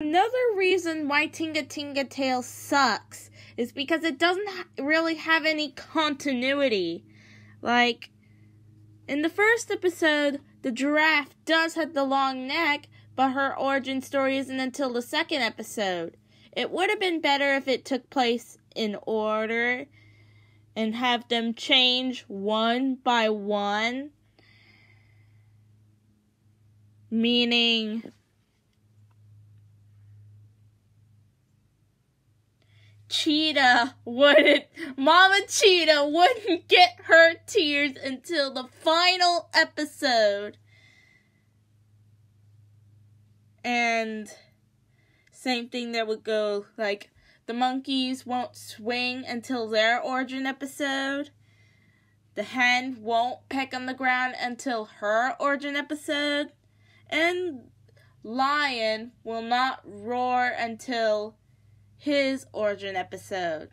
Another reason why Tinga Tinga Tale sucks is because it doesn't really have any continuity. Like, in the first episode, the giraffe does have the long neck, but her origin story isn't until the second episode. It would have been better if it took place in order and have them change one by one. Meaning, Cheetah wouldn't, Mama Cheetah wouldn't get her tears until the final episode. And same thing that would go like the monkeys won't swing until their origin episode. The hen won't peck on the ground until her origin episode. And lion will not roar until his origin episode.